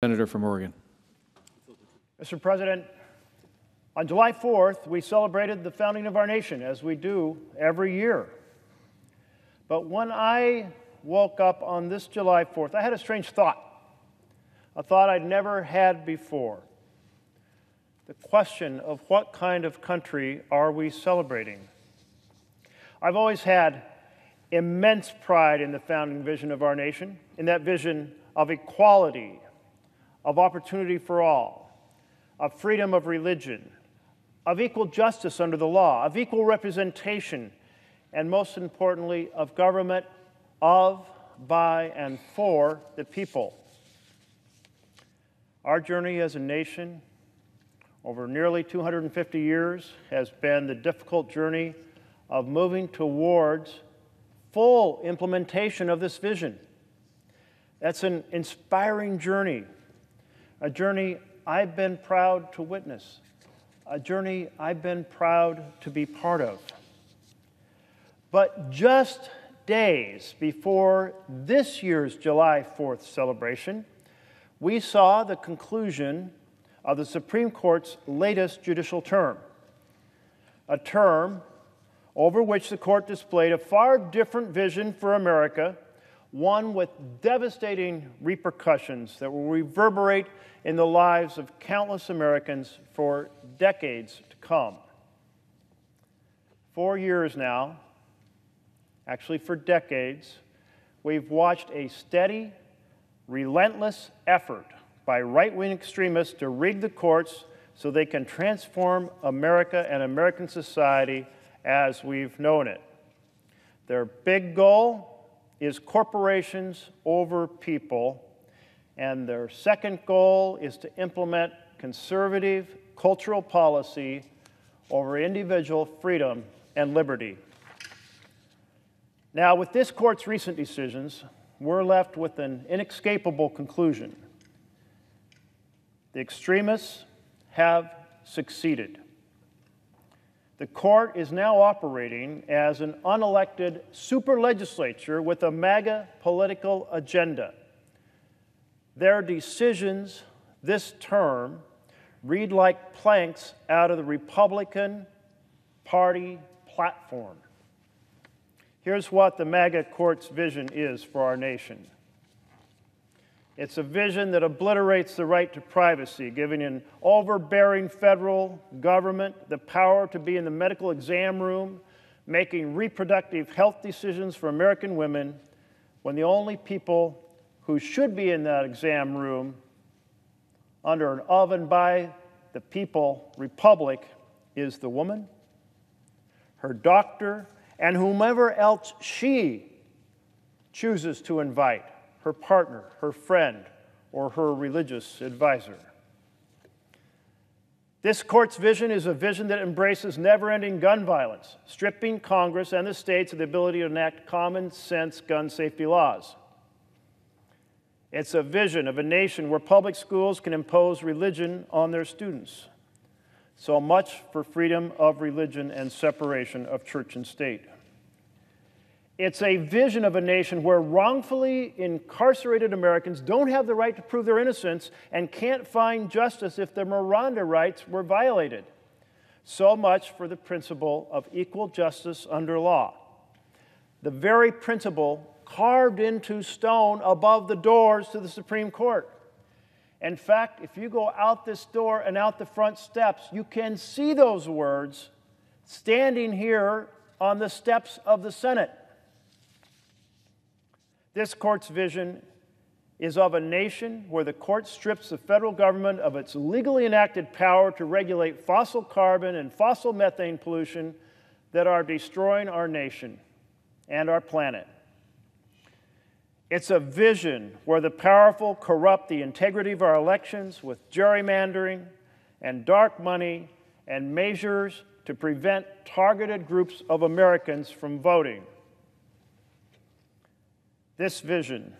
Senator from Oregon. Mr. President, on July 4th, we celebrated the founding of our nation, as we do every year. But when I woke up on this July 4th, I had a strange thought, a thought I'd never had before. The question of what kind of country are we celebrating? I've always had immense pride in the founding vision of our nation, in that vision of equality, of opportunity for all, of freedom of religion, of equal justice under the law, of equal representation, and most importantly, of government of, by, and for the people. Our journey as a nation over nearly 250 years has been the difficult journey of moving towards full implementation of this vision. That's an inspiring journey, a journey I've been proud to witness, a journey I've been proud to be part of. But just days before this year's July 4th celebration, we saw the conclusion of the Supreme Court's latest judicial term, a term over which the court displayed a far different vision for America, one with devastating repercussions that will reverberate in the lives of countless Americans for decades to come. Four years now, actually for decades, we've watched a steady, relentless effort by right wing extremists to rig the courts so they can transform America and American society as we've known it. Their big goal is corporations over people, and their second goal is to implement conservative cultural policy over individual freedom and liberty. Now, with this court's recent decisions, we're left with an inescapable conclusion. The extremists have succeeded. The court is now operating as an unelected super legislature with a MAGA political agenda. Their decisions this term read like planks out of the Republican Party platform. Here's what the MAGA court's vision is for our nation it's a vision that obliterates the right to privacy, giving an overbearing federal government the power to be in the medical exam room, making reproductive health decisions for American women, when the only people who should be in that exam room under an oven by the people republic is the woman, her doctor, and whomever else she chooses to invite her partner, her friend, or her religious advisor. This court's vision is a vision that embraces never ending gun violence, stripping Congress and the states of the ability to enact common sense gun safety laws. It's a vision of a nation where public schools can impose religion on their students. So much for freedom of religion and separation of church and state. It's a vision of a nation where wrongfully incarcerated Americans don't have the right to prove their innocence and can't find justice if their Miranda rights were violated. So much for the principle of equal justice under law. The very principle carved into stone above the doors to the Supreme Court. In fact, if you go out this door and out the front steps, you can see those words standing here on the steps of the Senate. This court's vision is of a nation where the court strips the federal government of its legally enacted power to regulate fossil carbon and fossil methane pollution that are destroying our nation and our planet. It's a vision where the powerful corrupt the integrity of our elections with gerrymandering and dark money and measures to prevent targeted groups of Americans from voting. This vision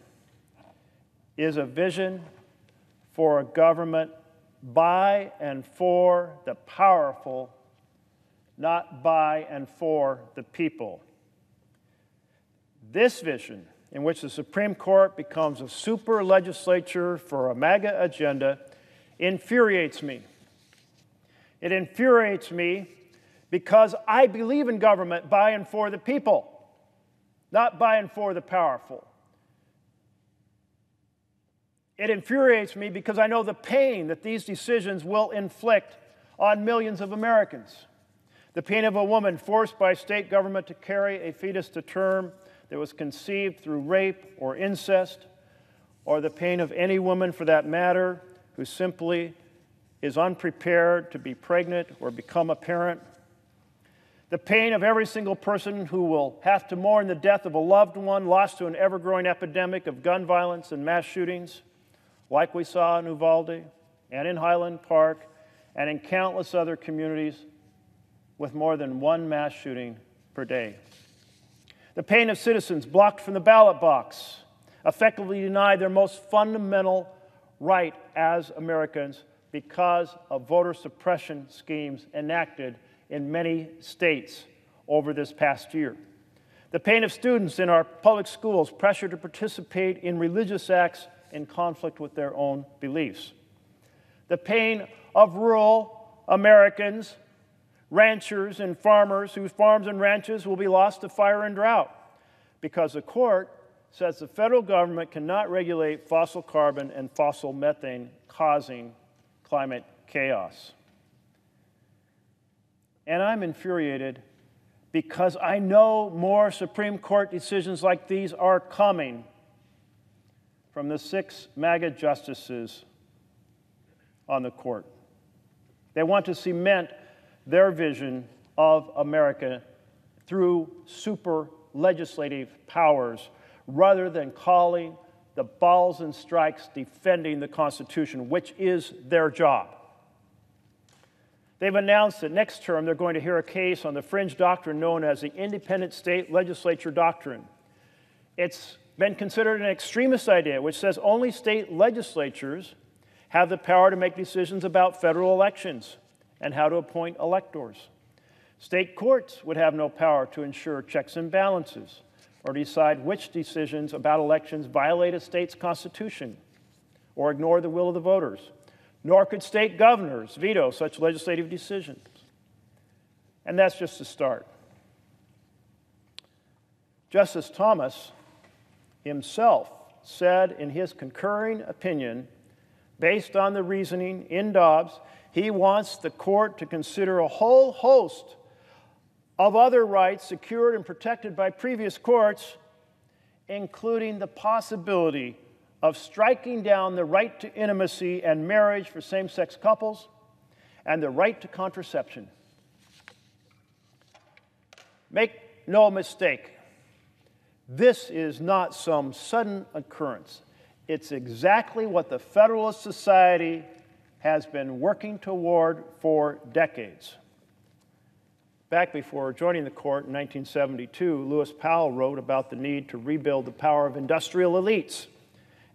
is a vision for a government by and for the powerful, not by and for the people. This vision in which the Supreme Court becomes a super legislature for a MAGA agenda infuriates me. It infuriates me because I believe in government by and for the people, not by and for the powerful. It infuriates me because I know the pain that these decisions will inflict on millions of Americans. The pain of a woman forced by state government to carry a fetus to term that was conceived through rape or incest, or the pain of any woman for that matter who simply is unprepared to be pregnant or become a parent. The pain of every single person who will have to mourn the death of a loved one lost to an ever growing epidemic of gun violence and mass shootings, like we saw in Uvalde and in Highland Park and in countless other communities with more than one mass shooting per day. The pain of citizens blocked from the ballot box, effectively denied their most fundamental right as Americans because of voter suppression schemes enacted in many states over this past year. The pain of students in our public schools pressured to participate in religious acts in conflict with their own beliefs. The pain of rural Americans, ranchers and farmers whose farms and ranches will be lost to fire and drought because the court says the federal government cannot regulate fossil carbon and fossil methane causing climate chaos. And I'm infuriated because I know more Supreme Court decisions like these are coming from the six MAGA justices on the court. They want to cement their vision of America through super legislative powers rather than calling the balls and strikes defending the Constitution, which is their job. They've announced that next term they're going to hear a case on the fringe doctrine known as the Independent State Legislature Doctrine. It's been considered an extremist idea, which says only state legislatures have the power to make decisions about federal elections and how to appoint electors. State courts would have no power to ensure checks and balances or decide which decisions about elections violate a state's constitution or ignore the will of the voters nor could state governors veto such legislative decisions. And that's just the start. Justice Thomas himself said in his concurring opinion, based on the reasoning in Dobbs, he wants the court to consider a whole host of other rights secured and protected by previous courts, including the possibility of striking down the right to intimacy and marriage for same sex couples and the right to contraception. Make no mistake, this is not some sudden occurrence. It's exactly what the Federalist Society has been working toward for decades. Back before joining the court in 1972, Lewis Powell wrote about the need to rebuild the power of industrial elites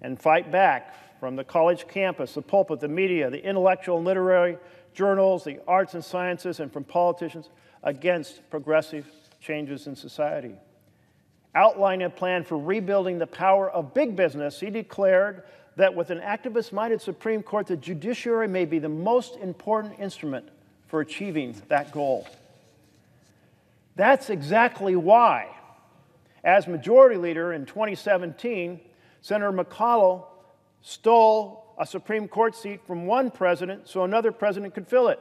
and fight back from the college campus, the pulpit, the media, the intellectual and literary journals, the arts and sciences, and from politicians against progressive changes in society. Outlining a plan for rebuilding the power of big business, he declared that with an activist minded Supreme Court, the judiciary may be the most important instrument for achieving that goal. That's exactly why, as Majority Leader in 2017, Senator McConnell stole a Supreme Court seat from one president so another president could fill it.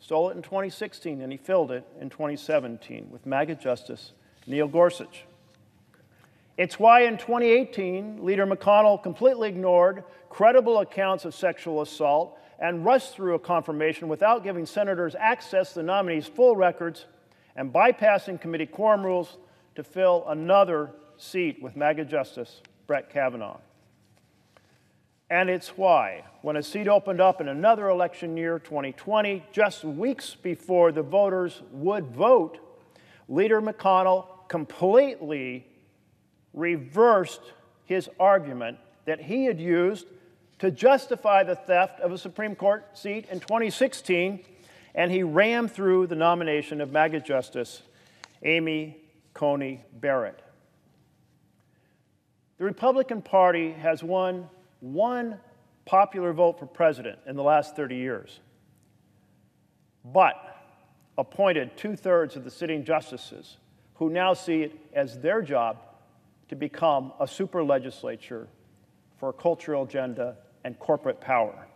Stole it in 2016 and he filled it in 2017 with MAGA Justice Neil Gorsuch. It's why in 2018, Leader McConnell completely ignored credible accounts of sexual assault and rushed through a confirmation without giving senators access to the nominee's full records and bypassing committee quorum rules to fill another seat with MAGA Justice Brett Kavanaugh. And it's why, when a seat opened up in another election year, 2020, just weeks before the voters would vote, Leader McConnell completely reversed his argument that he had used to justify the theft of a Supreme Court seat in 2016, and he rammed through the nomination of MAGA Justice Amy Coney Barrett. The Republican Party has won one popular vote for president in the last 30 years, but appointed two thirds of the sitting justices who now see it as their job to become a super legislature for a cultural agenda and corporate power.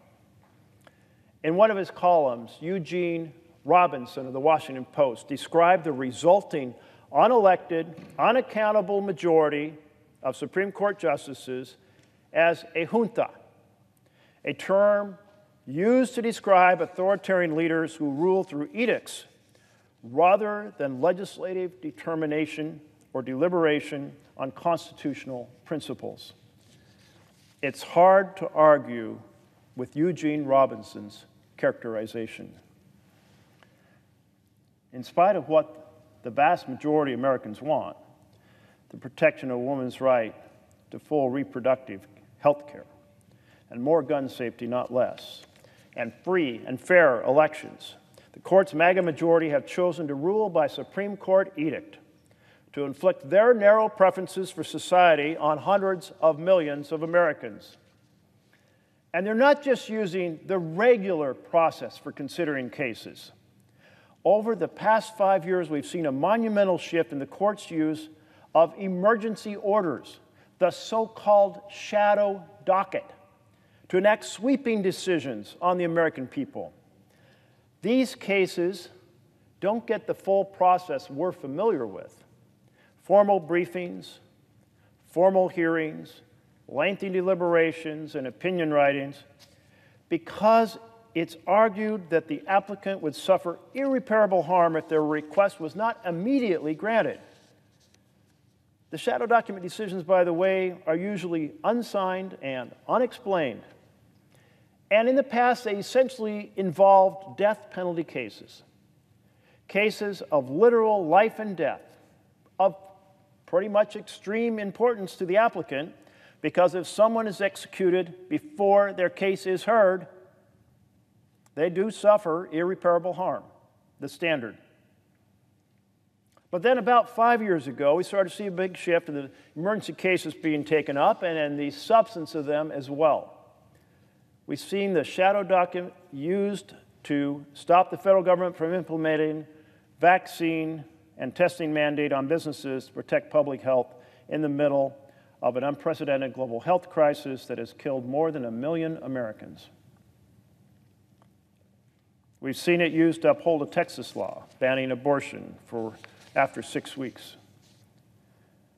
In one of his columns, Eugene Robinson of the Washington Post described the resulting unelected, unaccountable majority of Supreme Court justices as a junta, a term used to describe authoritarian leaders who rule through edicts rather than legislative determination or deliberation on constitutional principles. It's hard to argue with Eugene Robinson's characterization. In spite of what the vast majority of Americans want, the protection of a woman's right to full reproductive health care, and more gun safety, not less, and free and fair elections, the court's MAGA majority have chosen to rule by Supreme Court edict to inflict their narrow preferences for society on hundreds of millions of Americans. And they're not just using the regular process for considering cases. Over the past five years, we've seen a monumental shift in the court's use of emergency orders, the so called shadow docket, to enact sweeping decisions on the American people. These cases don't get the full process we're familiar with formal briefings, formal hearings, lengthy deliberations, and opinion writings because it's argued that the applicant would suffer irreparable harm if their request was not immediately granted. The shadow docket decisions, by the way, are usually unsigned and unexplained. And in the past, they essentially involved death penalty cases, cases of literal life and death, of pretty much extreme importance to the applicant, because if someone is executed before their case is heard, they do suffer irreparable harm, the standard. But then, about five years ago, we started to see a big shift in the emergency cases being taken up and in the substance of them as well. We've seen the shadow docket used to stop the federal government from implementing vaccine and testing mandate on businesses to protect public health in the middle of an unprecedented global health crisis that has killed more than a million Americans. We've seen it used to uphold a Texas law banning abortion for after six weeks.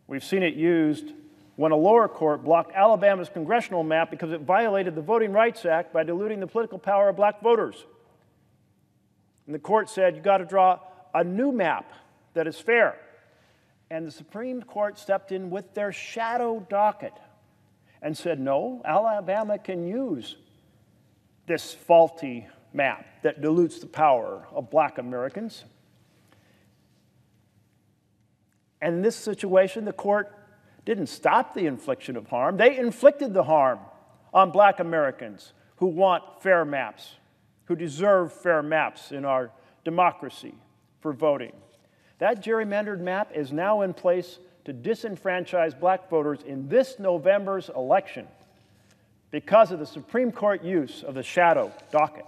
We've seen it used when a lower court blocked Alabama's congressional map because it violated the Voting Rights Act by diluting the political power of black voters. And the court said, you've got to draw a new map that is fair. And the Supreme Court stepped in with their shadow docket and said, no, Alabama can use this faulty map that dilutes the power of black Americans. And in this situation, the court didn't stop the infliction of harm, they inflicted the harm on black Americans who want fair maps, who deserve fair maps in our democracy for voting. That gerrymandered map is now in place to disenfranchise black voters in this November's election because of the Supreme Court use of the shadow docket.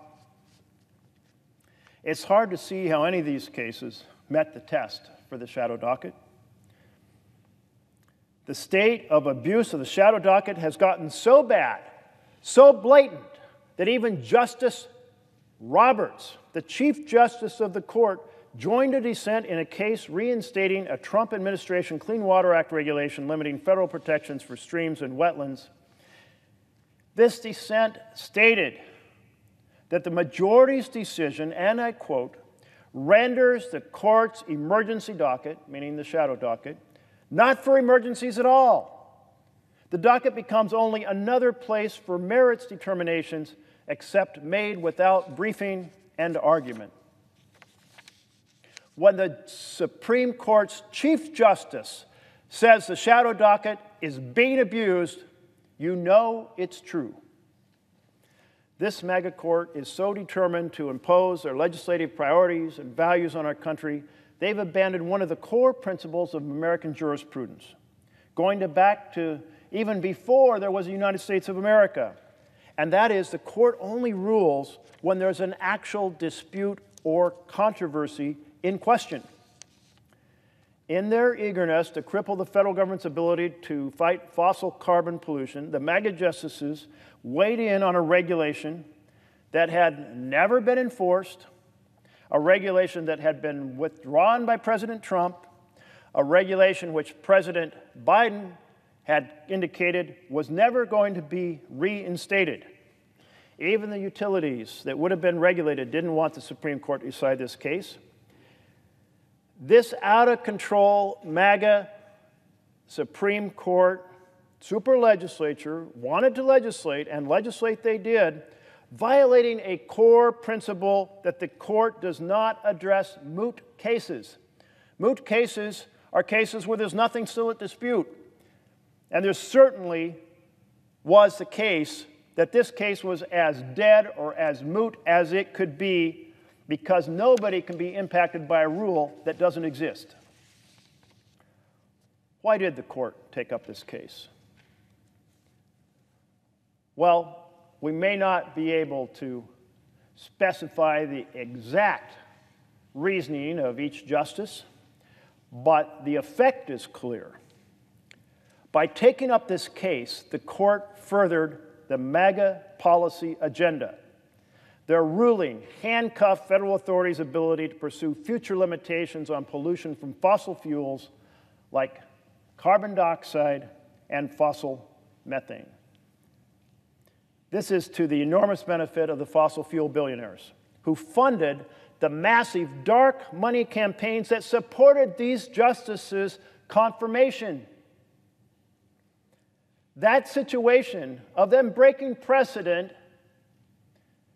It's hard to see how any of these cases met the test for the shadow docket. The state of abuse of the shadow docket has gotten so bad, so blatant, that even Justice Roberts, the Chief Justice of the court, joined a dissent in a case reinstating a Trump administration Clean Water Act regulation limiting federal protections for streams and wetlands. This dissent stated that the majority's decision, and I quote, renders the court's emergency docket, meaning the shadow docket, not for emergencies at all. The docket becomes only another place for merits determinations, except made without briefing and argument. When the Supreme Court's Chief Justice says the shadow docket is being abused, you know it's true. This MAGA court is so determined to impose their legislative priorities and values on our country, they've abandoned one of the core principles of American jurisprudence, going to back to even before there was a United States of America. And that is the court only rules when there's an actual dispute or controversy in question. In their eagerness to cripple the federal government's ability to fight fossil carbon pollution, the MAGA justices weighed in on a regulation that had never been enforced, a regulation that had been withdrawn by President Trump, a regulation which President Biden had indicated was never going to be reinstated. Even the utilities that would have been regulated didn't want the Supreme Court to decide this case. This out of control MAGA Supreme Court super legislature wanted to legislate, and legislate they did, violating a core principle that the court does not address moot cases. Moot cases are cases where there's nothing still at dispute. And there certainly was the case that this case was as dead or as moot as it could be because nobody can be impacted by a rule that doesn't exist. Why did the court take up this case? Well, we may not be able to specify the exact reasoning of each justice, but the effect is clear. By taking up this case, the court furthered the MAGA policy agenda their ruling handcuffed federal authorities' ability to pursue future limitations on pollution from fossil fuels like carbon dioxide and fossil methane. This is to the enormous benefit of the fossil fuel billionaires who funded the massive dark money campaigns that supported these justices' confirmation. That situation of them breaking precedent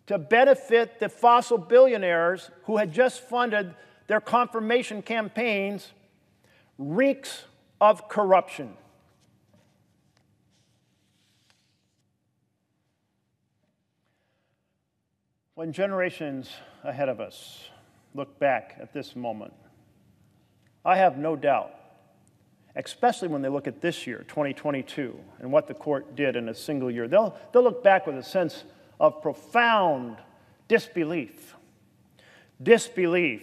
to benefit the fossil billionaires who had just funded their confirmation campaigns reeks of corruption. When generations ahead of us look back at this moment, I have no doubt, especially when they look at this year, 2022, and what the court did in a single year, they'll, they'll look back with a sense of profound disbelief. Disbelief.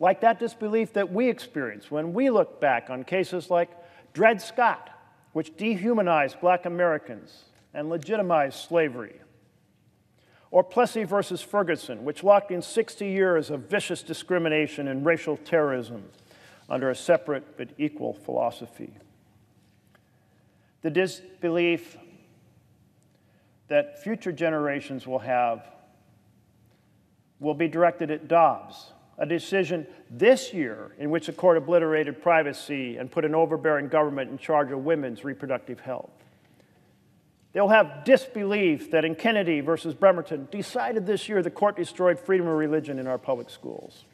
Like that disbelief that we experience when we look back on cases like Dred Scott, which dehumanized black Americans and legitimized slavery. Or Plessy versus Ferguson, which locked in 60 years of vicious discrimination and racial terrorism under a separate but equal philosophy. The disbelief that future generations will have will be directed at Dobbs, a decision this year in which the court obliterated privacy and put an overbearing government in charge of women's reproductive health. They'll have disbelief that in Kennedy versus Bremerton, decided this year the court destroyed freedom of religion in our public schools.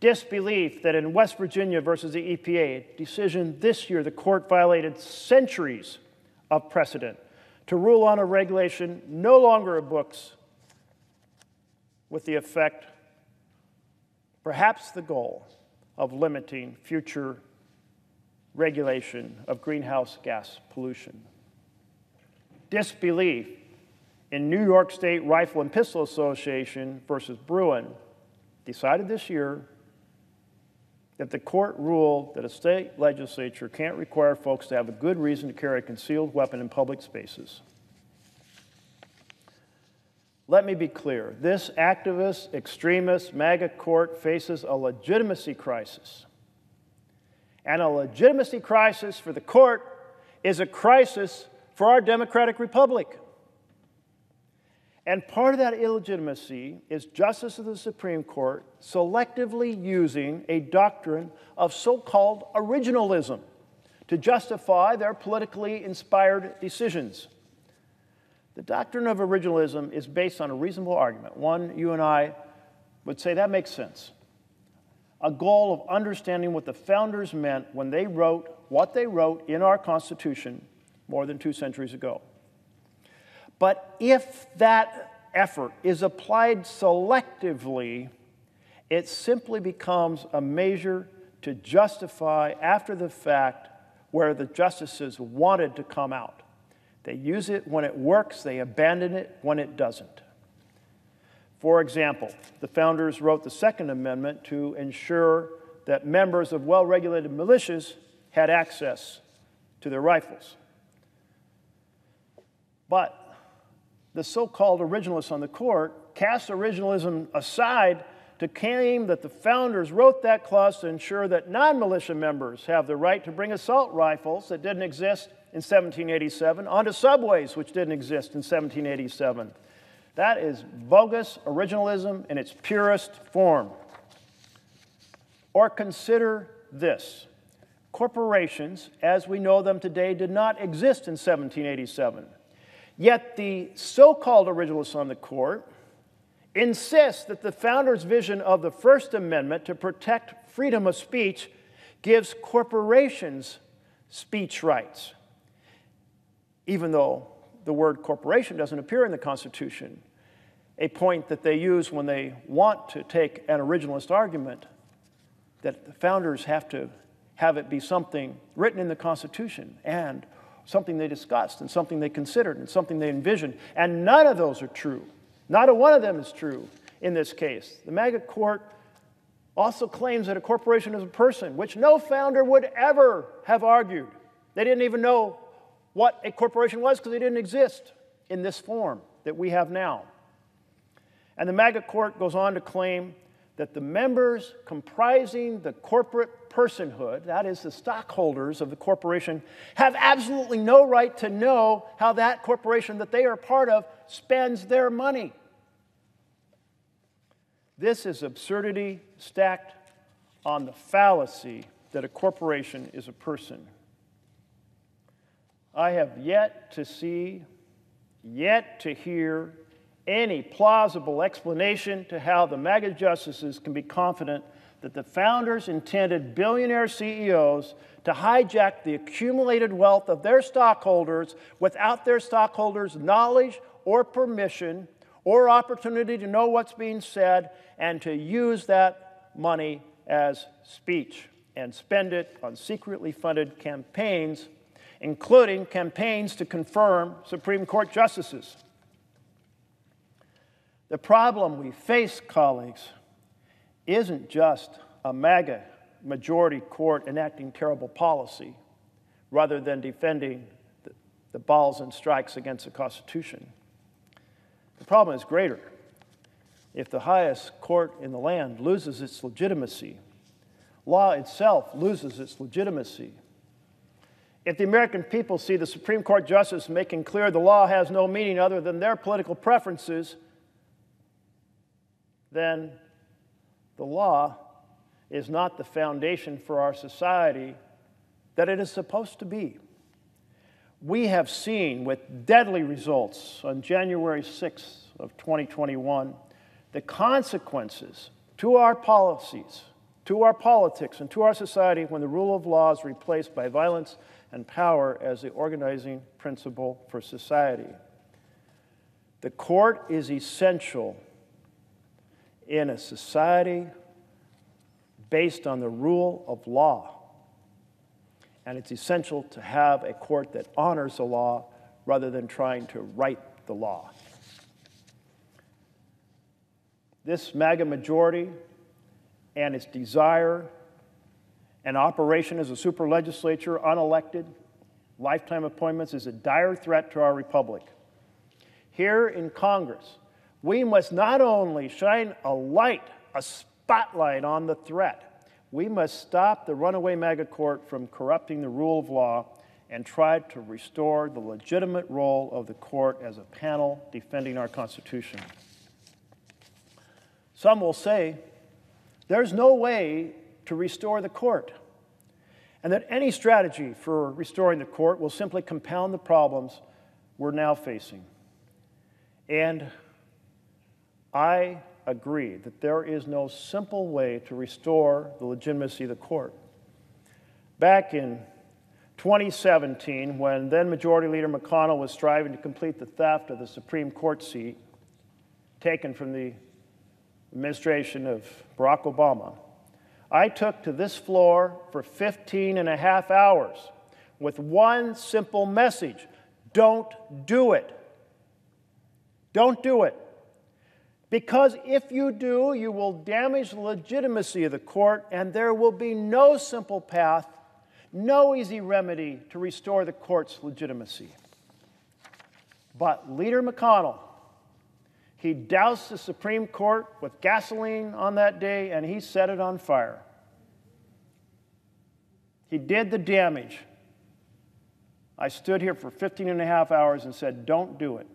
Disbelief that in West Virginia versus the EPA, decision this year the court violated centuries of precedent to rule on a regulation no longer of books with the effect, perhaps the goal, of limiting future regulation of greenhouse gas pollution. Disbelief in New York State Rifle and Pistol Association versus Bruen decided this year that the court ruled that a state legislature can't require folks to have a good reason to carry a concealed weapon in public spaces. Let me be clear this activist, extremist, MAGA court faces a legitimacy crisis. And a legitimacy crisis for the court is a crisis for our democratic republic. And part of that illegitimacy is justice of the Supreme Court selectively using a doctrine of so called originalism to justify their politically inspired decisions. The doctrine of originalism is based on a reasonable argument. One, you and I would say that makes sense. A goal of understanding what the founders meant when they wrote what they wrote in our Constitution more than two centuries ago. But if that effort is applied selectively, it simply becomes a measure to justify, after the fact, where the justices wanted to come out. They use it when it works, they abandon it when it doesn't. For example, the founders wrote the Second Amendment to ensure that members of well regulated militias had access to their rifles. But the so called originalists on the court cast originalism aside to claim that the founders wrote that clause to ensure that non militia members have the right to bring assault rifles that didn't exist in 1787 onto subways, which didn't exist in 1787. That is bogus originalism in its purest form. Or consider this corporations, as we know them today, did not exist in 1787. Yet the so called originalists on the court insist that the founders' vision of the First Amendment to protect freedom of speech gives corporations speech rights, even though the word corporation doesn't appear in the Constitution, a point that they use when they want to take an originalist argument that the founders have to have it be something written in the Constitution and something they discussed and something they considered and something they envisioned. And none of those are true. Not a one of them is true in this case. The MAGA court also claims that a corporation is a person, which no founder would ever have argued. They didn't even know what a corporation was because they didn't exist in this form that we have now. And the MAGA court goes on to claim that the members comprising the corporate personhood, that is, the stockholders of the corporation, have absolutely no right to know how that corporation that they are part of spends their money. This is absurdity stacked on the fallacy that a corporation is a person. I have yet to see, yet to hear any plausible explanation to how the MAGA justices can be confident that the founders intended billionaire CEOs to hijack the accumulated wealth of their stockholders without their stockholders' knowledge or permission or opportunity to know what's being said and to use that money as speech and spend it on secretly funded campaigns, including campaigns to confirm Supreme Court justices. The problem we face, colleagues, isn't just a MAGA majority court enacting terrible policy rather than defending the, the balls and strikes against the Constitution. The problem is greater. If the highest court in the land loses its legitimacy, law itself loses its legitimacy. If the American people see the Supreme Court justice making clear the law has no meaning other than their political preferences, then the law is not the foundation for our society that it is supposed to be. We have seen with deadly results on January 6th of 2021 the consequences to our policies, to our politics, and to our society when the rule of law is replaced by violence and power as the organizing principle for society. The court is essential in a society based on the rule of law. And it's essential to have a court that honors the law rather than trying to write the law. This MAGA majority and its desire and operation as a super legislature, unelected, lifetime appointments, is a dire threat to our republic. Here in Congress, we must not only shine a light, a spotlight on the threat, we must stop the runaway MAGA court from corrupting the rule of law and try to restore the legitimate role of the court as a panel defending our Constitution. Some will say there's no way to restore the court, and that any strategy for restoring the court will simply compound the problems we're now facing. And I agree that there is no simple way to restore the legitimacy of the court. Back in 2017, when then Majority Leader McConnell was striving to complete the theft of the Supreme Court seat taken from the administration of Barack Obama, I took to this floor for 15 and a half hours with one simple message don't do it. Don't do it. Because if you do, you will damage the legitimacy of the court, and there will be no simple path, no easy remedy to restore the court's legitimacy. But Leader McConnell, he doused the Supreme Court with gasoline on that day and he set it on fire. He did the damage. I stood here for 15 and a half hours and said, Don't do it.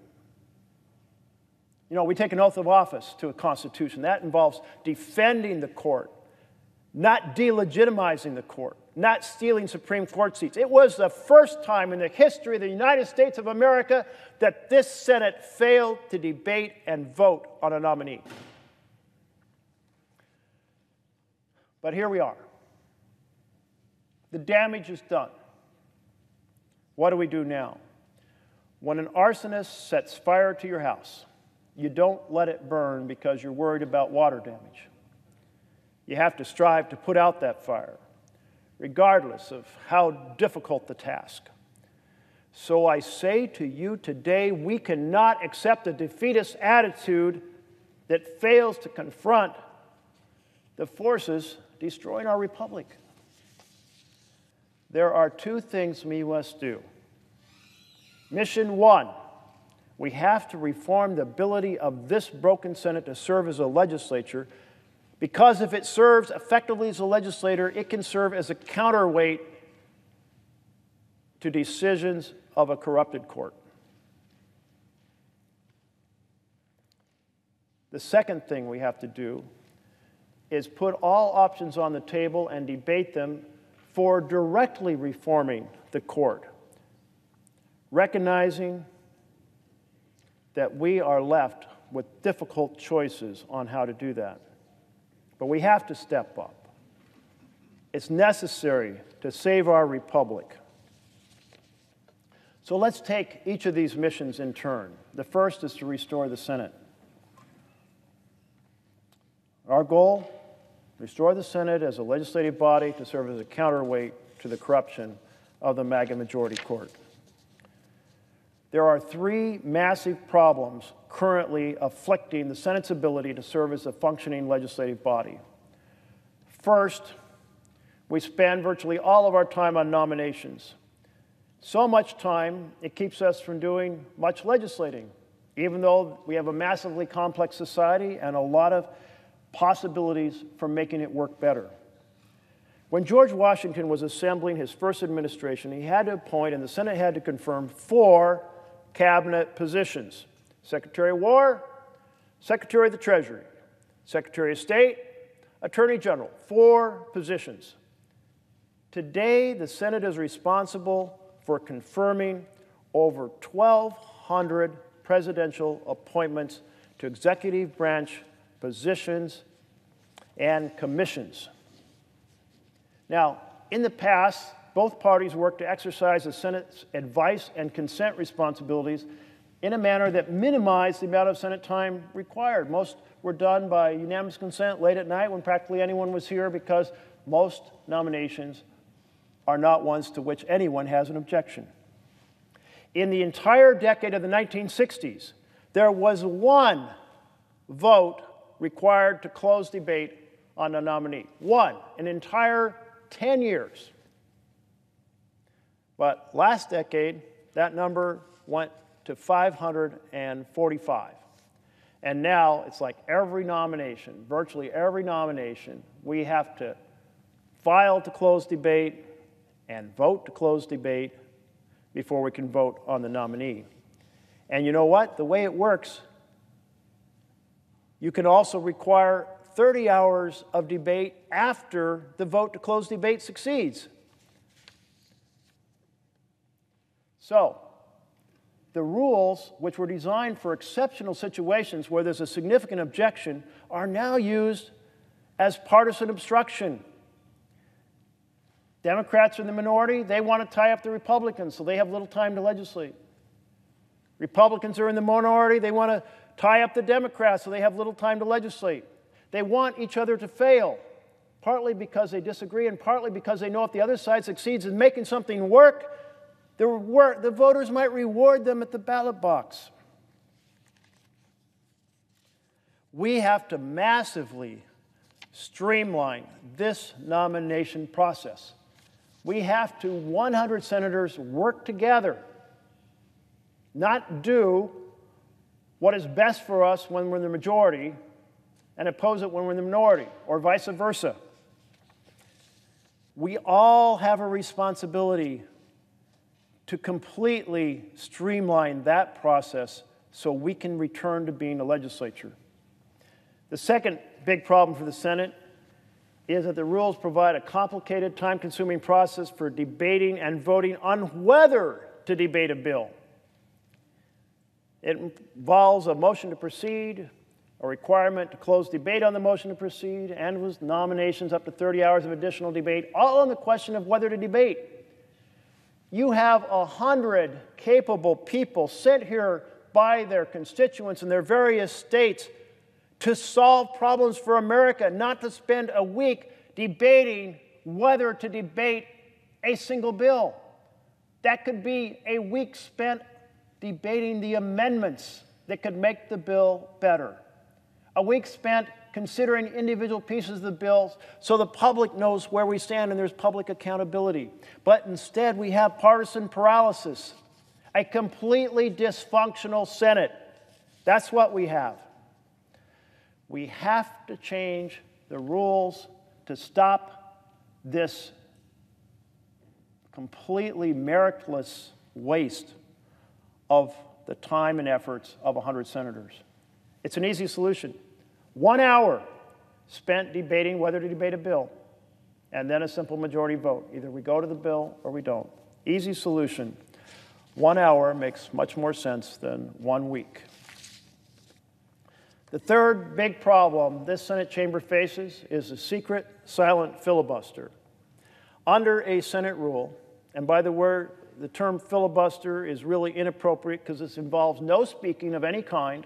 You know, we take an oath of office to a constitution. That involves defending the court, not delegitimizing the court, not stealing Supreme Court seats. It was the first time in the history of the United States of America that this Senate failed to debate and vote on a nominee. But here we are. The damage is done. What do we do now? When an arsonist sets fire to your house, you don't let it burn because you're worried about water damage. You have to strive to put out that fire, regardless of how difficult the task. So I say to you today, we cannot accept a defeatist attitude that fails to confront the forces destroying our republic. There are two things we must do. Mission one we have to reform the ability of this broken Senate to serve as a legislature because if it serves effectively as a legislator, it can serve as a counterweight to decisions of a corrupted court. The second thing we have to do is put all options on the table and debate them for directly reforming the court, recognizing that we are left with difficult choices on how to do that. But we have to step up. It's necessary to save our republic. So let's take each of these missions in turn. The first is to restore the Senate. Our goal restore the Senate as a legislative body to serve as a counterweight to the corruption of the MAGA majority court. There are three massive problems currently afflicting the Senate's ability to serve as a functioning legislative body. First, we spend virtually all of our time on nominations. So much time, it keeps us from doing much legislating, even though we have a massively complex society and a lot of possibilities for making it work better. When George Washington was assembling his first administration, he had to appoint, and the Senate had to confirm, four cabinet positions Secretary of War, Secretary of the Treasury, Secretary of State, Attorney General, four positions. Today, the Senate is responsible for confirming over 1,200 presidential appointments to executive branch positions and commissions. Now, in the past, both parties work to exercise the Senate's advice and consent responsibilities in a manner that minimized the amount of Senate time required. Most were done by unanimous consent late at night when practically anyone was here because most nominations are not ones to which anyone has an objection. In the entire decade of the 1960s, there was one vote required to close debate on a nominee. One, an entire 10 years. But last decade, that number went to 545. And now it's like every nomination, virtually every nomination, we have to file to close debate and vote to close debate before we can vote on the nominee. And you know what? The way it works, you can also require 30 hours of debate after the vote to close debate succeeds. So, the rules, which were designed for exceptional situations where there's a significant objection, are now used as partisan obstruction. Democrats are in the minority, they want to tie up the Republicans, so they have little time to legislate. Republicans are in the minority, they want to tie up the Democrats, so they have little time to legislate. They want each other to fail. partly because they disagree and partly because they know if the other side succeeds in making something work, the, work, the voters might reward them at the ballot box. We have to massively streamline this nomination process. We have to, 100 senators, work together, not do what is best for us when we're in the majority and oppose it when we're in the minority, or vice versa. We all have a responsibility to completely streamline that process so we can return to being a legislature. The second big problem for the Senate is that the rules provide a complicated, time consuming process for debating and voting on whether to debate a bill. It involves a motion to proceed, a requirement to close debate on the motion to proceed, and with nominations up to 30 hours of additional debate, all on the question of whether to debate. You have a hundred capable people sent here by their constituents in their various states to solve problems for America, not to spend a week debating whether to debate a single bill. That could be a week spent debating the amendments that could make the bill better. A week spent considering individual pieces of the bill so the public knows where we stand and there's public accountability. But instead, we have partisan paralysis, a completely dysfunctional Senate. That's what we have. We have to change the rules to stop this completely meritless waste of the time and efforts of 100 senators. It's an easy solution. One hour spent debating whether to debate a bill, and then a simple majority vote. Either we go to the bill or we don't. Easy solution. One hour makes much more sense than one week. The third big problem this Senate chamber faces is a secret, silent filibuster. Under a Senate rule, and by the way, the term filibuster is really inappropriate because this involves no speaking of any kind.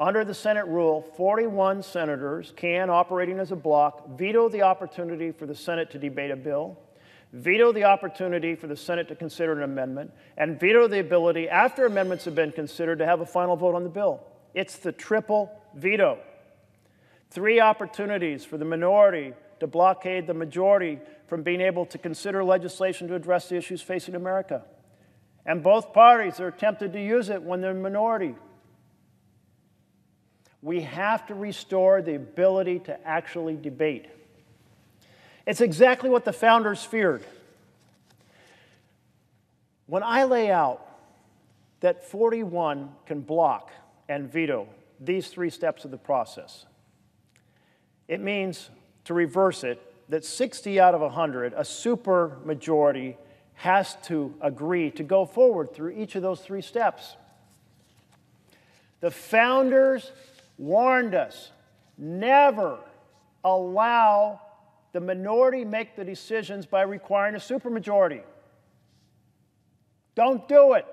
Under the Senate rule, 41 senators can, operating as a block, veto the opportunity for the Senate to debate a bill, veto the opportunity for the Senate to consider an amendment, and veto the ability, after amendments have been considered, to have a final vote on the bill. It's the triple veto. Three opportunities for the minority to blockade the majority from being able to consider legislation to address the issues facing America. And both parties are tempted to use it when they're in minority. We have to restore the ability to actually debate. It's exactly what the founders feared. When I lay out that 41 can block and veto these three steps of the process. It means, to reverse it, that 60 out of 100, a super majority, has to agree to go forward through each of those three steps. The founders warned us never allow the minority make the decisions by requiring a supermajority. Don't do it.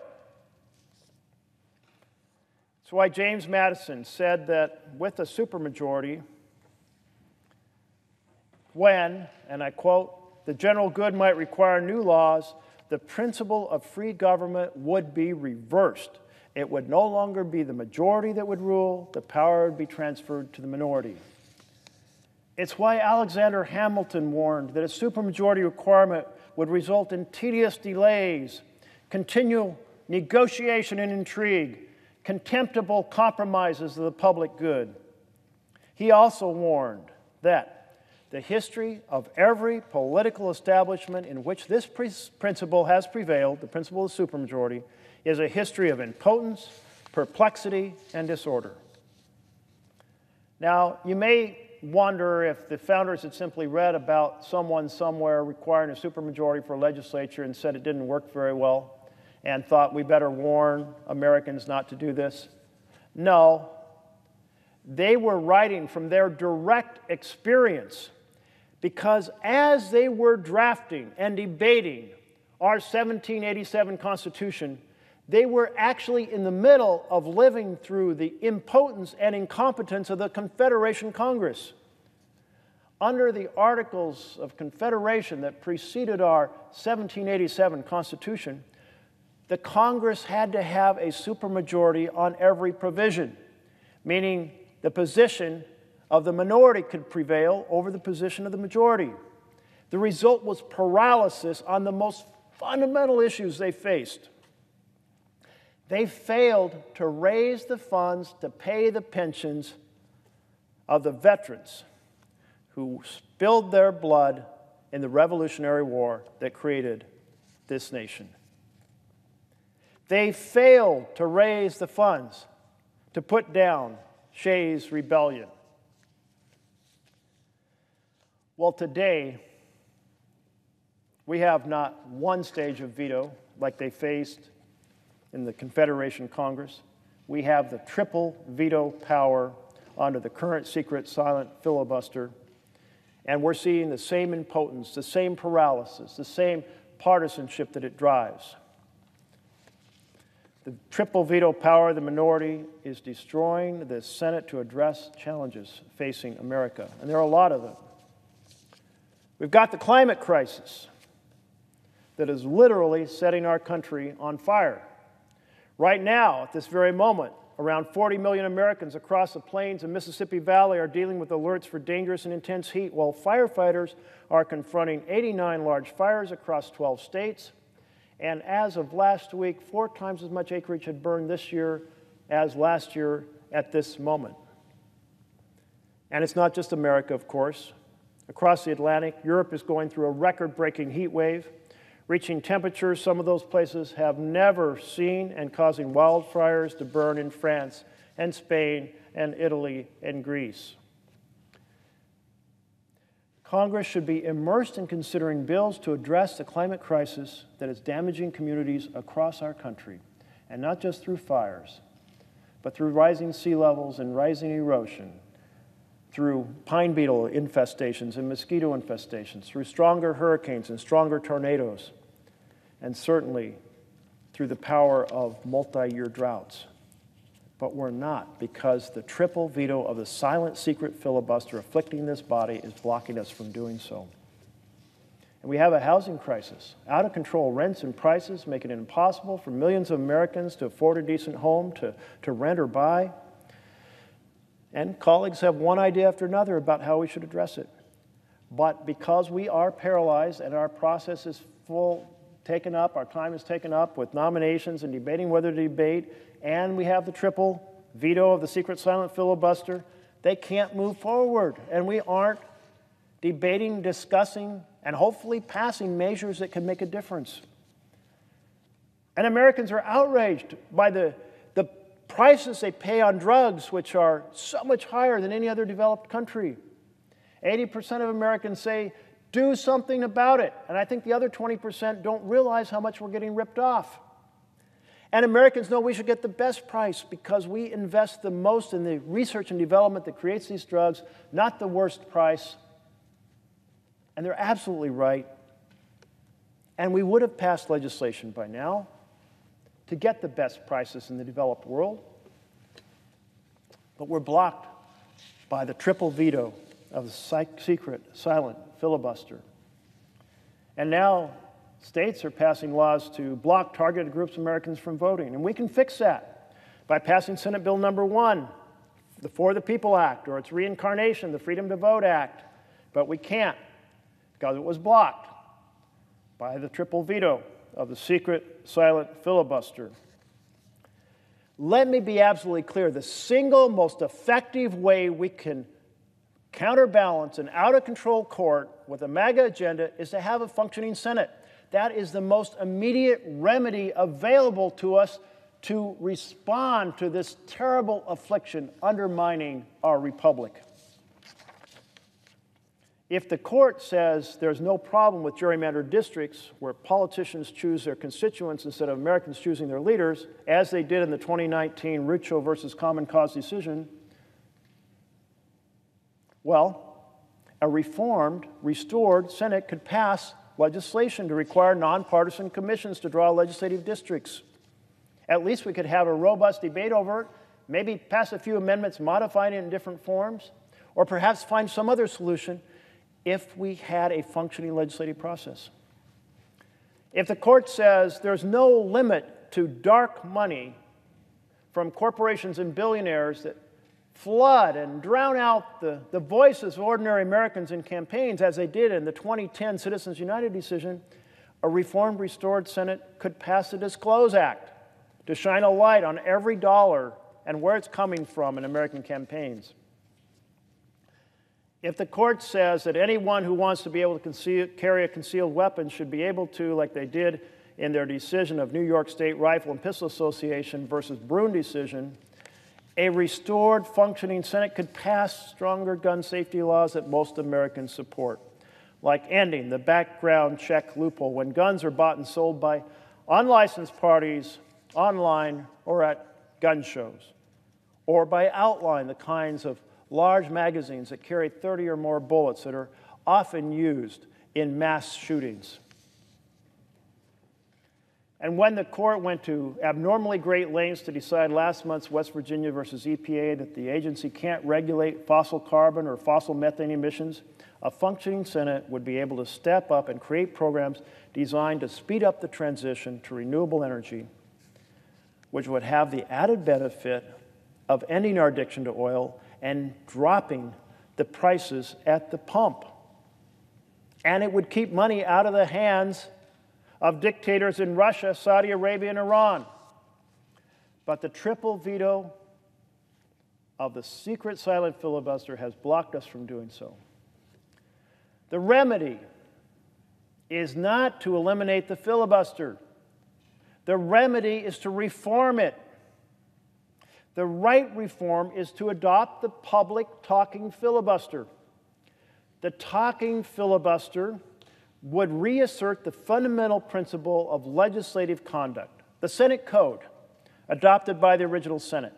That's why James Madison said that with a supermajority, when, and I quote, the general good might require new laws, the principle of free government would be reversed. It would no longer be the majority that would rule, the power would be transferred to the minority. It's why Alexander Hamilton warned that a supermajority requirement would result in tedious delays, continual negotiation and intrigue, contemptible compromises of the public good. He also warned that the history of every political establishment in which this principle has prevailed, the principle of supermajority, is a history of impotence, perplexity, and disorder. Now, you may wonder if the founders had simply read about someone somewhere requiring a supermajority for a legislature and said it didn't work very well and thought we better warn Americans not to do this. No, they were writing from their direct experience because as they were drafting and debating our 1787 Constitution, they were actually in the middle of living through the impotence and incompetence of the Confederation Congress. under the Articles of Confederation that preceded our 1787 Constitution, the Congress had to have a supermajority on every provision, meaning the position of the minority could prevail over the position of the majority. The result was paralysis on the most fundamental issues they faced. They failed to raise the funds to pay the pensions of the veterans who spilled their blood in the Revolutionary War that created this nation. They failed to raise the funds to put down Shays' rebellion. Well, today, we have not one stage of veto like they faced in the Confederation Congress. We have the triple veto power under the current secret silent filibuster. And we're seeing the same impotence, the same paralysis, the same partisanship that it drives. The triple veto power of the minority is destroying the Senate to address challenges facing America, and there are a lot of them. We've got the climate crisis that is literally setting our country on fire. Right now, at this very moment, around 40 million Americans across the plains and Mississippi Valley are dealing with alerts for dangerous and intense heat, while firefighters are confronting 89 large fires across 12 states and as of last week, four times as much acreage had burned this year as last year at this moment. And it's not just America, of course. Across the Atlantic, Europe is going through a record breaking heat wave, reaching temperatures some of those places have never seen and causing wildfires to burn in France and Spain and Italy and Greece. Congress should be immersed in considering bills to address the climate crisis that is damaging communities across our country, and not just through fires, but through rising sea levels and rising erosion, through pine beetle infestations and mosquito infestations, through stronger hurricanes and stronger tornadoes, and certainly through the power of multi year droughts but we're not because the triple veto of the silent secret filibuster afflicting this body is blocking us from doing so. And we have a housing crisis. Out of control rents and prices make it impossible for millions of Americans to afford a decent home, to, to rent or buy. And colleagues have one idea after another about how we should address it. But because we are paralyzed and our process is full, taken up, our time is taken up with nominations and debating whether to debate, and we have the triple veto of the secret silent filibuster, they can't move forward. And we aren't debating, discussing, and hopefully passing measures that can make a difference. And Americans are outraged by the, prices they pay on drugs, which are so much higher than any other developed country. 80% of Americans say, do something about it. And I think the other 20% don't realize how much we're getting ripped off. And Americans know we should get the best price because we invest the most in the research and development that creates these drugs, not the worst price. And they're absolutely right. And we would have passed legislation by now to get the best prices in the developed world. But we're blocked by the triple veto of the secret, silent filibuster. And now States are passing laws to block targeted groups of Americans from voting, and we can fix that by passing Senate Bill number one, the For the People Act, or its reincarnation, the Freedom to Vote Act. But we can't because it was blocked by the triple veto of the secret, silent filibuster. Let me be absolutely clear the single most effective way we can counterbalance an out of control court with a MAGA agenda is to have a functioning Senate. That is the most immediate remedy available to us to respond to this terrible affliction undermining our republic. If the court says there's no problem with gerrymandered districts where politicians choose their constituents instead of Americans choosing their leaders, as they did in the 2019 Rucho versus Common Cause decision, well, a reformed, restored Senate could pass legislation to require nonpartisan commissions to draw legislative districts. At least we could have a robust debate over it, maybe pass a few amendments modifying it in different forms, or perhaps find some other solution if we had a functioning legislative process. If the court says there's no limit to dark money from corporations and billionaires that flood and drown out the, the voices of ordinary Americans in campaigns, as they did in the 2010 Citizens United decision, a reformed, restored Senate could pass the Disclose Act to shine a light on every dollar and where it's coming from in American campaigns. If the court says that anyone who wants to be able to conceal, carry a concealed weapon should be able to, like they did in their decision of New York State Rifle and Pistol Association versus Bruen decision, a restored, functioning Senate could pass stronger gun safety laws that most Americans support, like ending the background check loophole when guns are bought and sold by unlicensed parties online or at gun shows, or by outlining the kinds of large magazines that carry 30 or more bullets that are often used in mass shootings. And when the court went to abnormally great lengths to decide last month's West Virginia versus EPA that the agency can't regulate fossil carbon or fossil methane emissions, a functioning Senate would be able to step up and create programs designed to speed up the transition to renewable energy, which would have the added benefit of ending our addiction to oil and dropping the prices at the pump. And it would keep money out of the hands of dictators in Russia, Saudi Arabia, and Iran. But the triple veto of the secret silent filibuster has blocked us from doing so. The remedy is not to eliminate the filibuster. The remedy is to reform it. The right reform is to adopt the public talking filibuster. The talking filibuster would reassert the fundamental principle of legislative conduct, the Senate Code, adopted by the original Senate.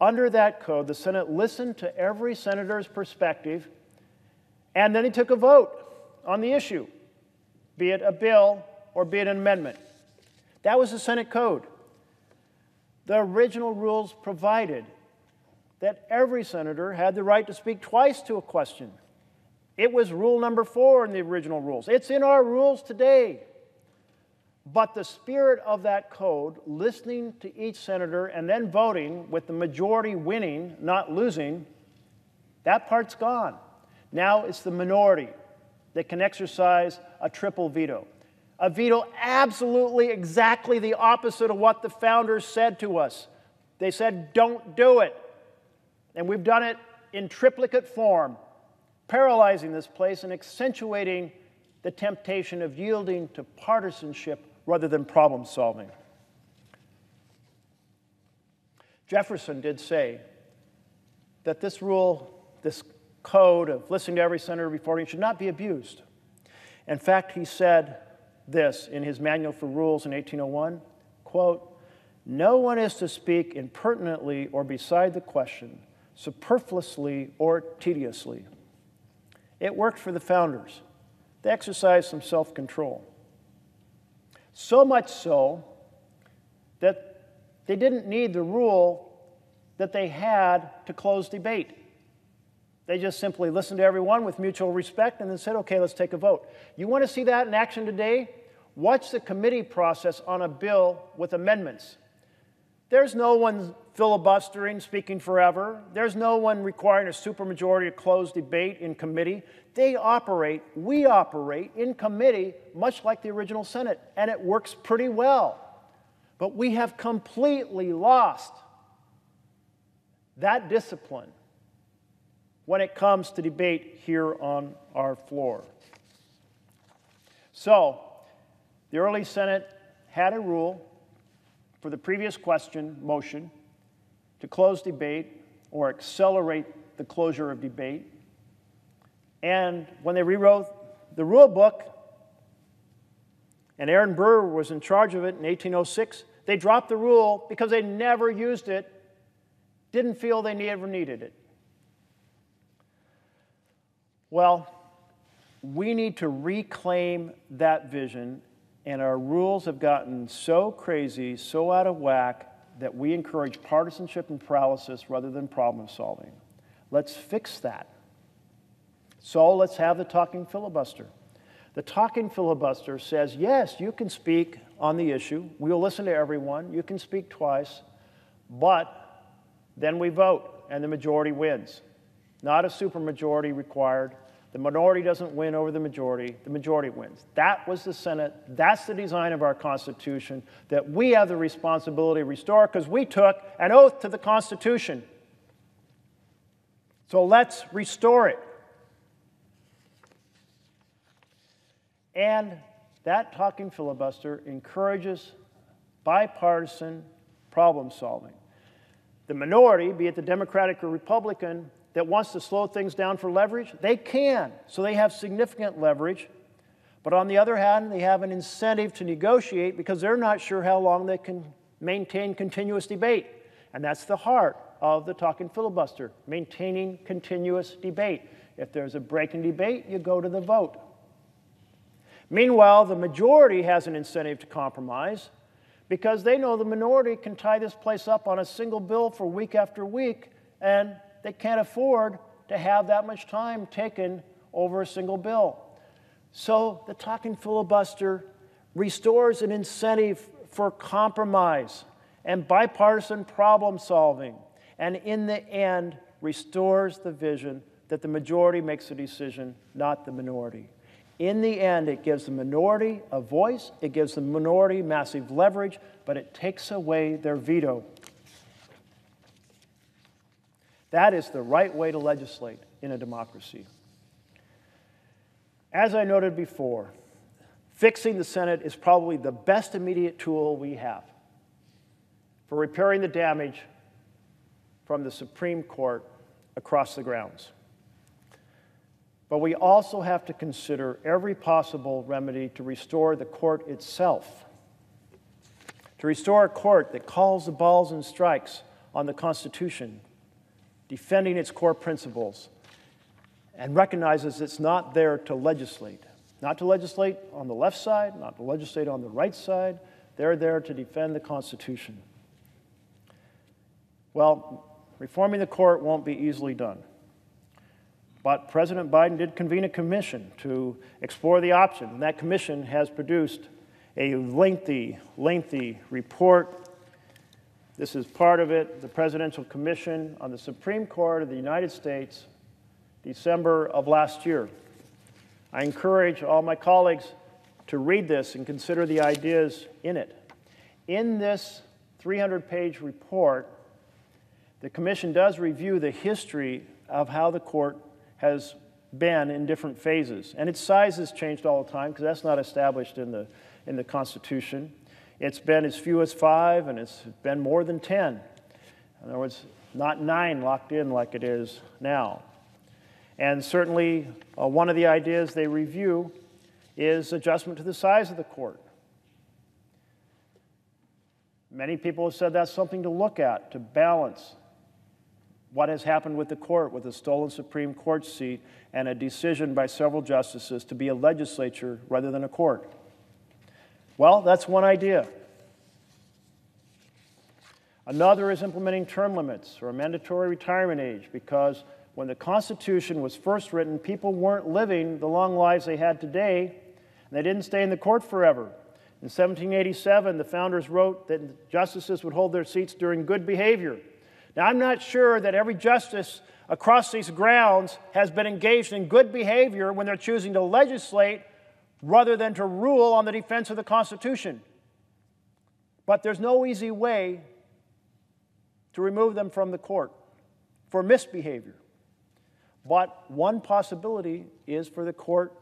Under that code, the Senate listened to every senator's perspective and then he took a vote on the issue, be it a bill or be it an amendment. That was the Senate Code. The original rules provided that every senator had the right to speak twice to a question. It was rule number four in the original rules. It's in our rules today. But the spirit of that code, listening to each senator and then voting with the majority winning, not losing, that part's gone. Now it's the minority that can exercise a triple veto a veto absolutely exactly the opposite of what the founders said to us. They said, don't do it. And we've done it in triplicate form, paralyzing this place and accentuating the temptation of yielding to partisanship rather than problem solving. Jefferson did say that this rule, this code of listening to every senator before he should not be abused. In fact, he said, this in his manual for rules in 1801 quote no one is to speak impertinently or beside the question superfluously or tediously. It worked for the founders. They exercised some self-control. So much so that they didn't need the rule that they had to close debate they just simply listened to everyone with mutual respect and then said, okay, let's take a vote. You want to see that in action today? Watch the committee process on a bill with amendments. There's no one filibustering, speaking forever. There's no one requiring a supermajority to close debate in committee. They operate, we operate in committee much like the original Senate, and it works pretty well. But we have completely lost that discipline when it comes to debate here on our floor. So, the early Senate had a rule for the previous question motion to close debate or accelerate the closure of debate. And when they rewrote the rule book, and Aaron Burr was in charge of it in 1806, they dropped the rule because they never used it, didn't feel they ever needed it. Well, we need to reclaim that vision, and our rules have gotten so crazy, so out of whack, that we encourage partisanship and paralysis rather than problem solving. Let's fix that. So let's have the talking filibuster. The talking filibuster says, yes, you can speak on the issue. We'll listen to everyone. You can speak twice. But then we vote, and the majority wins. Not a supermajority required. The minority doesn't win over the majority, the majority wins. That was the Senate. That's the design of our Constitution that we have the responsibility to restore because we took an oath to the Constitution. So let's restore it. And that talking filibuster encourages bipartisan problem solving. The minority, be it the Democratic or Republican, that wants to slow things down for leverage, they can. So they have significant leverage. But on the other hand, they have an incentive to negotiate because they're not sure how long they can maintain continuous debate. And that's the heart of the talking filibuster maintaining continuous debate. If there's a break in debate, you go to the vote. Meanwhile, the majority has an incentive to compromise because they know the minority can tie this place up on a single bill for week after week, and they can't afford to have that much time taken over a single bill. So the talking filibuster restores an incentive for compromise and bipartisan problem solving, and in the end, restores the vision that the majority makes a decision, not the minority. In the end, it gives the minority a voice, it gives the minority massive leverage, but it takes away their veto. That is the right way to legislate in a democracy. As I noted before, fixing the Senate is probably the best immediate tool we have for repairing the damage from the Supreme Court across the grounds. But we also have to consider every possible remedy to restore the court itself. To restore a court that calls the balls and strikes on the Constitution, defending its core principles, and recognizes it's not there to legislate. Not to legislate on the left side, not to legislate on the right side. They're there to defend the Constitution. Well, reforming the court won't be easily done. But President Biden did convene a commission to explore the option, and that commission has produced a lengthy, lengthy report. This is part of it, the Presidential Commission on the Supreme Court of the United States, December of last year. I encourage all my colleagues to read this and consider the ideas in it. In this 300 page report, the Commission does review the history of how the court has been in different phases. And its size has changed all the time because that's not established in the, in the Constitution. It's been as few as five and it's been more than 10. In other words, not nine locked in like it is now. And certainly, uh, one of the ideas they review is adjustment to the size of the court. Many people have said that's something to look at, to balance what has happened with the court, with a stolen Supreme Court seat and a decision by several justices to be a legislature rather than a court. Well, that's one idea. Another is implementing term limits or a mandatory retirement age because when the Constitution was first written, people weren't living the long lives they had today, and they didn't stay in the court forever. In 1787, the founders wrote that justices would hold their seats during good behavior. Now, I'm not sure that every justice across these grounds has been engaged in good behavior when they're choosing to legislate rather than to rule on the defense of the Constitution. But there's no easy way to remove them from the court for misbehavior. But one possibility is for the court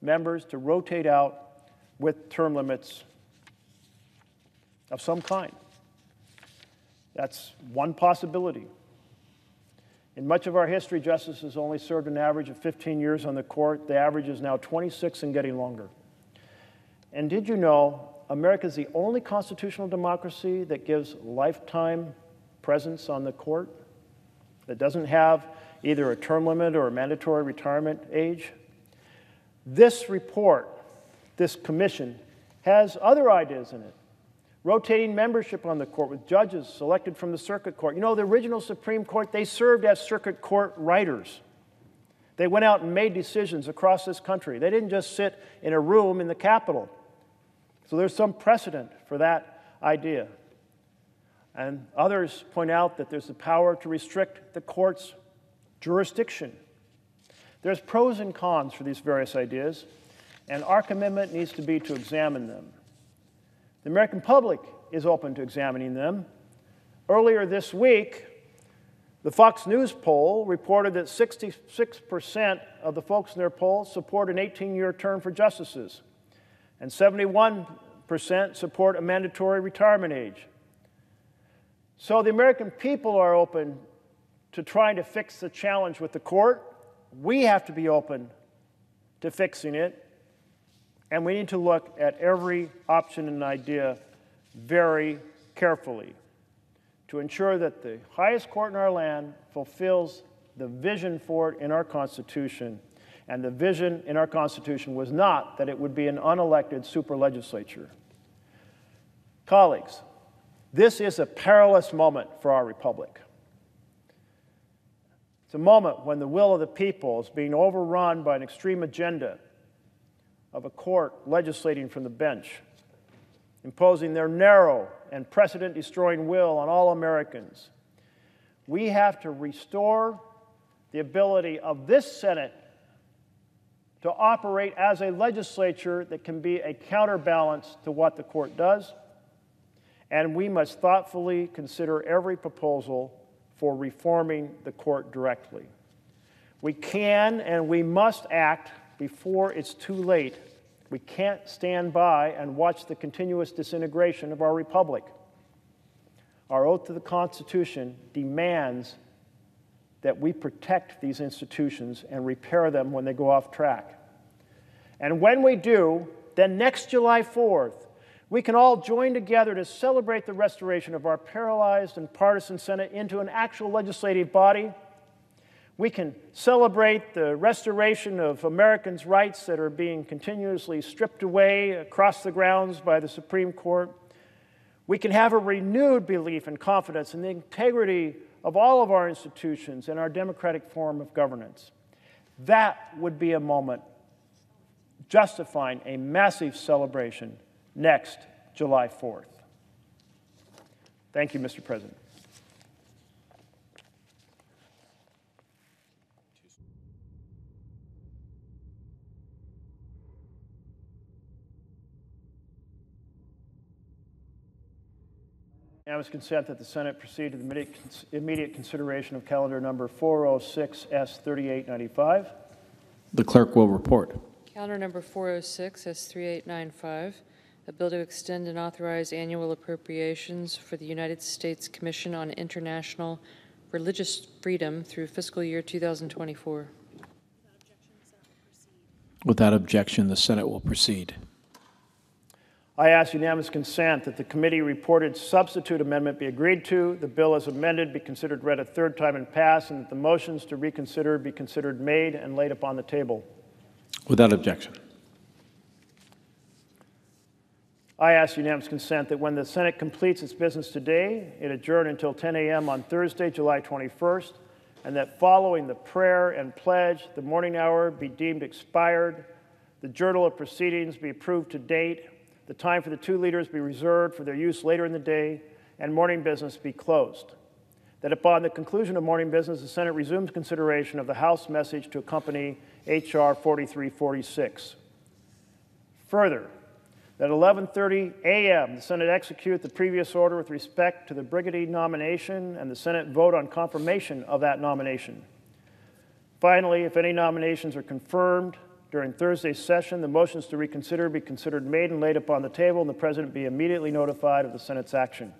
members to rotate out with term limits of some kind. That's one possibility. In much of our history, justices only served an average of 15 years on the court. The average is now 26 and getting longer. And did you know America is the only constitutional democracy that gives lifetime presence on the court, that doesn't have either a term limit or a mandatory retirement age? This report, this commission, has other ideas in it rotating membership on the court with judges selected from the circuit court. You know, the original Supreme Court, they served as circuit court riders. They went out and made decisions across this country. They didn't just sit in a room in the Capitol. So there's some precedent for that idea. And others point out that there's the power to restrict the court's jurisdiction. There's pros and cons for these various ideas, and our commitment needs to be to examine them. The American public is open to examining them. Earlier this week, the Fox News poll reported that 66% of the folks in their poll support an 18 year term for justices, and 71% support a mandatory retirement age. So the American people are open to trying to fix the challenge with the court. We have to be open to fixing it, and we need to look at every option and idea very carefully to ensure that the highest court in our land fulfills the vision for it in our Constitution. And the vision in our Constitution was not that it would be an unelected super legislature. Colleagues, this is a perilous moment for our republic. It's a moment when the will of the people is being overrun by an extreme agenda of a court legislating from the bench imposing their narrow and precedent destroying will on all Americans. We have to restore the ability of this Senate to operate as a legislature that can be a counterbalance to what the court does. And we must thoughtfully consider every proposal for reforming the court directly. We can and we must act before it's too late we can't stand by and watch the continuous disintegration of our republic. Our oath to the Constitution demands that we protect these institutions and repair them when they go off track. And when we do, then next July 4th, we can all join together to celebrate the restoration of our paralyzed and partisan Senate into an actual legislative body we can celebrate the restoration of Americans' rights that are being continuously stripped away across the grounds by the Supreme Court. We can have a renewed belief and confidence in the integrity of all of our institutions and our democratic form of governance. That would be a moment justifying a massive celebration next July 4th. Thank you, Mr. President. Unanimous consent that the Senate proceed to the immediate consideration of calendar number 406S3895. The clerk will report. Calendar number 406S3895, a bill to extend and authorize annual appropriations for the United States Commission on International Religious Freedom through fiscal year 2024. Without objection, the Senate will proceed. I ask unanimous consent that the committee reported substitute amendment be agreed to, the bill as amended be considered read a third time and passed, and that the motions to reconsider be considered made and laid upon the table. Without objection. I ask unanimous consent that when the Senate completes its business today, it adjourn until 10 a.m. on Thursday, July 21st, and that following the prayer and pledge, the morning hour be deemed expired, the journal of proceedings be approved to date, the time for the two leaders be reserved for their use later in the day, and morning business be closed. That upon the conclusion of morning business, the Senate resumes consideration of the House message to accompany H.R. 4346. Further, that 11:30 a.m. the Senate execute the previous order with respect to the Brigade nomination and the Senate vote on confirmation of that nomination. Finally, if any nominations are confirmed, during Thursday's session, the motions to reconsider be considered made and laid upon the table, and the President be immediately notified of the Senate's action.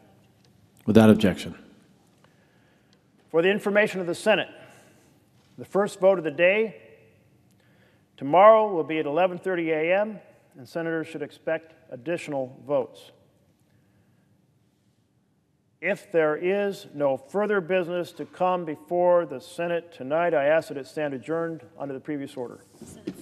Without objection. For the information of the Senate, the first vote of the day tomorrow will be at 11:30 a.m., and senators should expect additional votes. If there is no further business to come before the Senate tonight, I ask that it stand adjourned under the previous order. Senate.